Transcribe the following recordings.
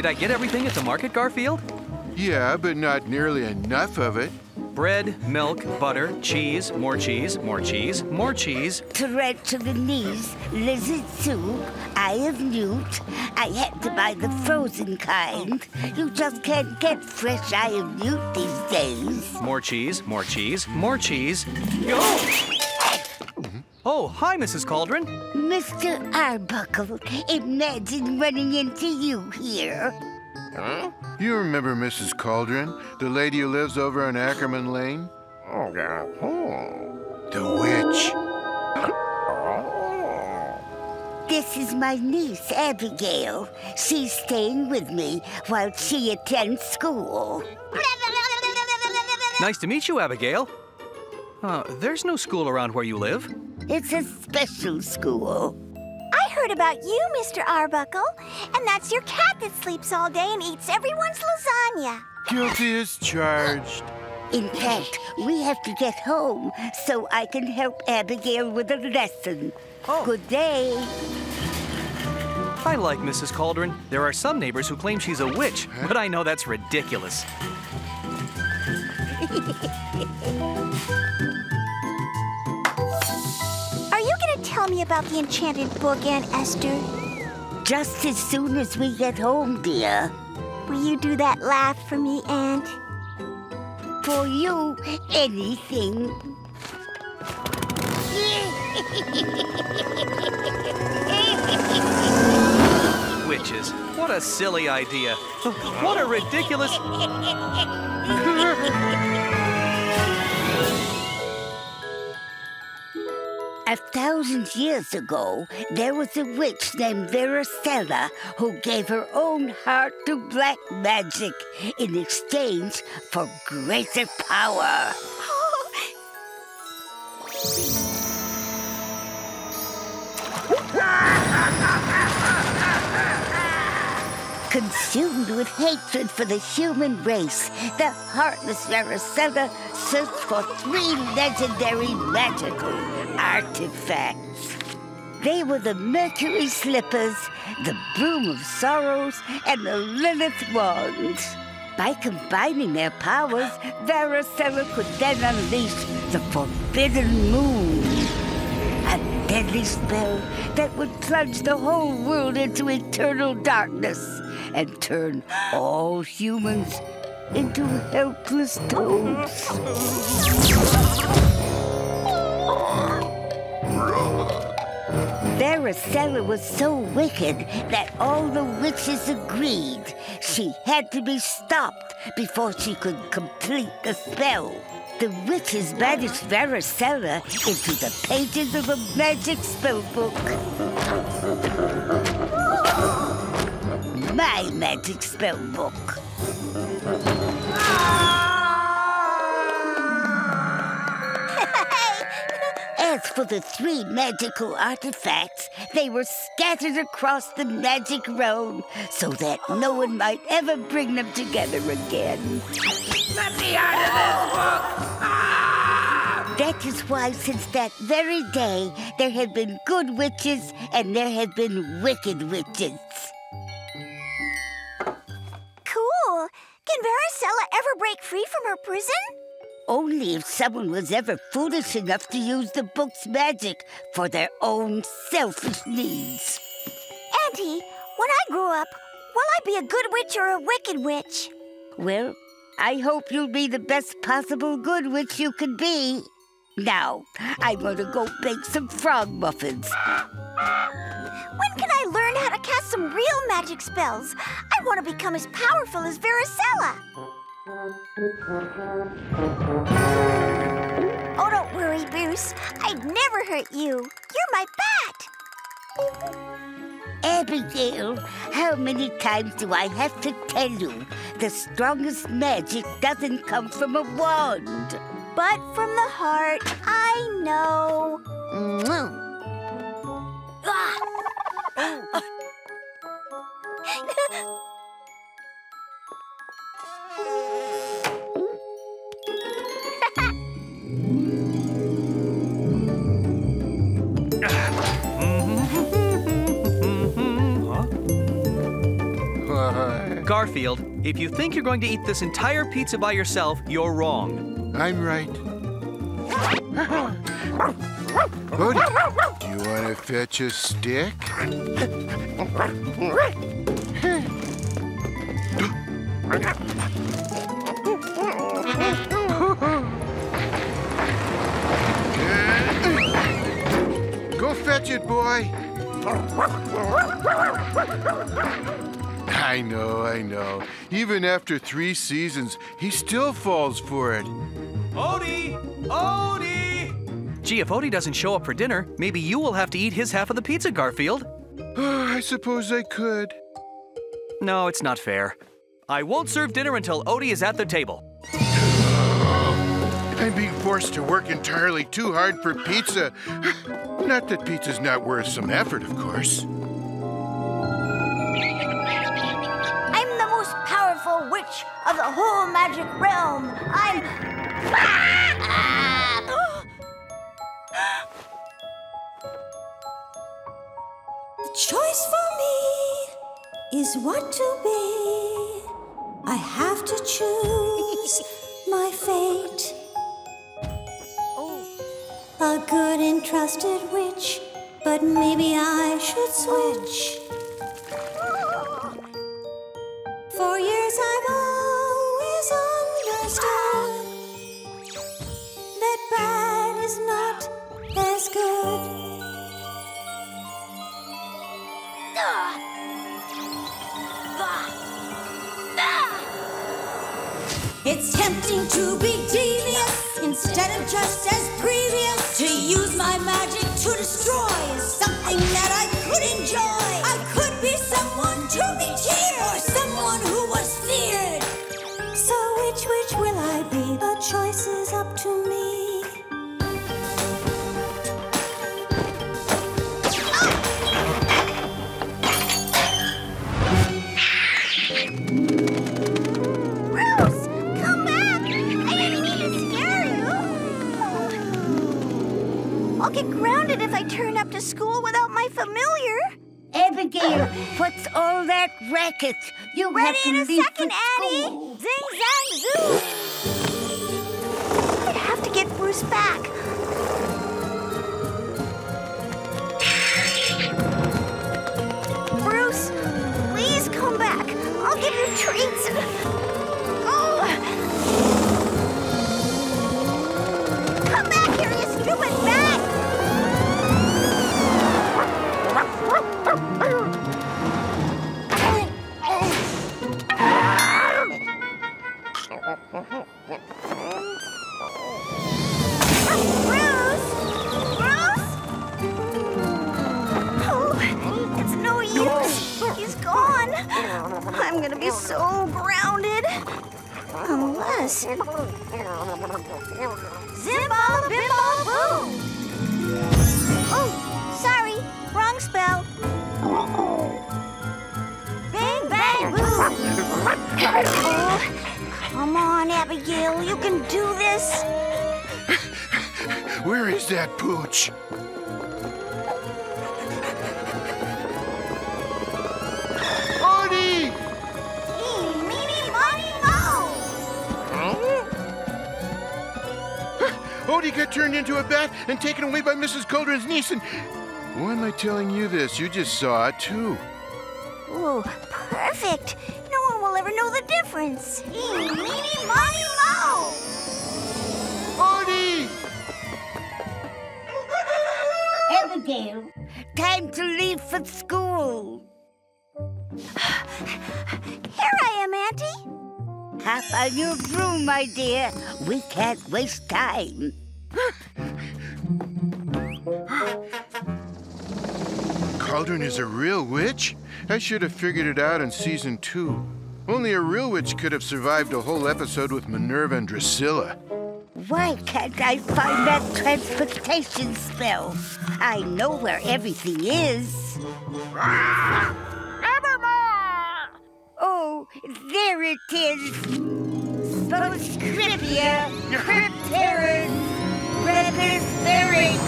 Did I get everything at the market, Garfield? Yeah, but not nearly enough of it. Bread, milk, butter, cheese, more cheese, more cheese, more cheese. Tarantula knees, lizard soup, eye of newt. I had to buy the frozen kind. You just can't get fresh eye of newt these days. More cheese, more cheese, more cheese. Oh! Oh, hi, Mrs. Cauldron. Mr. Arbuckle, imagine running into you here. Huh? You remember Mrs. Cauldron, the lady who lives over on Ackerman Lane? Oh, yeah. Oh. The witch. This is my niece, Abigail. She's staying with me while she attends school. Nice to meet you, Abigail. Uh, there's no school around where you live. It's a special school. I heard about you, Mr. Arbuckle. And that's your cat that sleeps all day and eats everyone's lasagna. Guilty as charged. In fact, we have to get home so I can help Abigail with a lesson. Oh. Good day. I like Mrs. Cauldron. There are some neighbors who claim she's a witch, but I know that's ridiculous. me about the enchanted book, Aunt Esther? Just as soon as we get home, dear. Will you do that laugh for me, Aunt? For you, anything. Witches. What a silly idea. Oh, what a ridiculous. A thousand years ago, there was a witch named Varicella who gave her own heart to black magic in exchange for greater power. Consumed with hatred for the human race, the heartless Varicella searched for three legendary magical artifacts. They were the Mercury Slippers, the Broom of Sorrows, and the Lilith Wand. By combining their powers, Varicella could then unleash the Forbidden Moon. A deadly spell that would plunge the whole world into eternal darkness and turn all humans into helpless toads. Varicella was so wicked that all the witches agreed she had to be stopped before she could complete the spell. The witches banished Varicella into the pages of a magic spell book. My magic spell book. For the three magical artifacts, they were scattered across the magic realm so that no one might ever bring them together again. Let me out of this book! Ah! That is why, since that very day, there have been good witches and there have been wicked witches. Cool. Can Varicella ever break free from her prison? Only if someone was ever foolish enough to use the book's magic for their own selfish needs. Auntie, when I grow up, will I be a good witch or a wicked witch? Well, I hope you'll be the best possible good witch you can be. Now, I'm gonna go bake some frog muffins. When can I learn how to cast some real magic spells? I want to become as powerful as Varicella. Oh, don't worry, Bruce. I'd never hurt you. You're my bat. Abigail, how many times do I have to tell you the strongest magic doesn't come from a wand? But from the heart, I know. Huh? Why, ah! oh. Garfield, if you think you're going to eat this entire pizza by yourself, you're wrong. I'm right. Odie, do you want to fetch a stick? Go fetch it, boy. I know, I know. Even after three seasons, he still falls for it. Odie! Odie! Gee, if Odie doesn't show up for dinner, maybe you will have to eat his half of the pizza, Garfield. I suppose I could. No, it's not fair. I won't serve dinner until Odie is at the table. I'm being forced to work entirely too hard for pizza. Not that pizza's not worth some effort, of course. Of the whole magic realm. I'm. The choice for me is what to be. I have to choose my fate. Oh. A good and trusted witch, but maybe I should switch. Good. It's tempting to be devious instead of just as previous. To use my magic to destroy something that I could enjoy. I could be someone to be cheered or someone who was feared. So which which will get grounded if I turn up to school without my familiar. Abigail, what's all that racket? You Ready have to in a leave second, Annie. Zing, zang, zoo. I have to get Bruce back. Be so grounded. Unless. Zimball, bimball, boom! Oh, sorry. Wrong spell. Bang, bang, boom! Oh, come on, Abigail. You can do this. Where is that pooch? Odie got turned into a bat and taken away by Mrs. Cauldron's niece, and why am I telling you this? You just saw it too. Oh, perfect. No one will ever know the difference. Eeny, meeny, miny, moe. Odie! Abigail, time to leave for school. Here I am, Auntie. Hop on your broom, my dear. We can't waste time. Cauldron is a real witch? I should have figured it out in season two. Only a real witch could have survived a whole episode with Minerva and Drusilla. Why can't I find that transportation spell? I know where everything is. Ah! Oh, there it is. Postscriptia, Rabbit's larynx.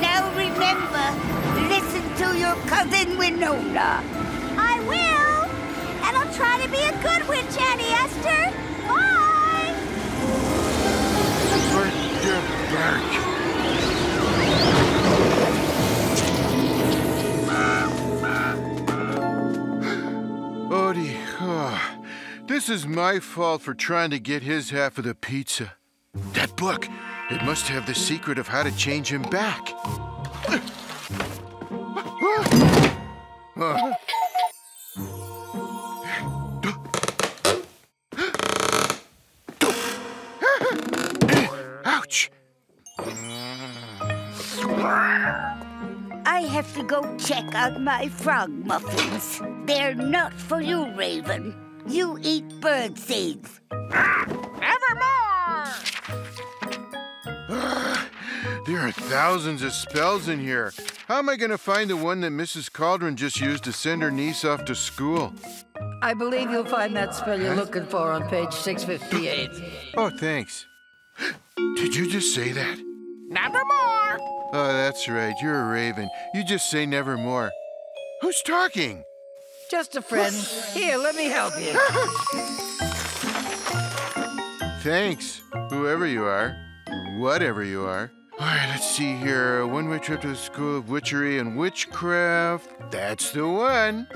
now remember, listen to your cousin Winona. I will. And I'll try to be a good witch, Annie Esther. Bye. Mr. Dark. This is my fault for trying to get his half of the pizza. That book, it must have the secret of how to change him back. Ouch! I have to go check on my frog muffins. They're not for you, Raven. You eat bird seeds. Nevermore! There are thousands of spells in here. How am I going to find the one that Mrs. Cauldron just used to send her niece off to school? I believe you'll find that spell you're looking for on page 658. Oh, thanks. Did you just say that? Nevermore! Oh, that's right. You're a raven. You just say nevermore. Who's talking? Just a friend. Here, let me help you. Thanks, whoever you are, whatever you are. All right, let's see here. One way trip to the School of Witchery and Witchcraft. That's the one.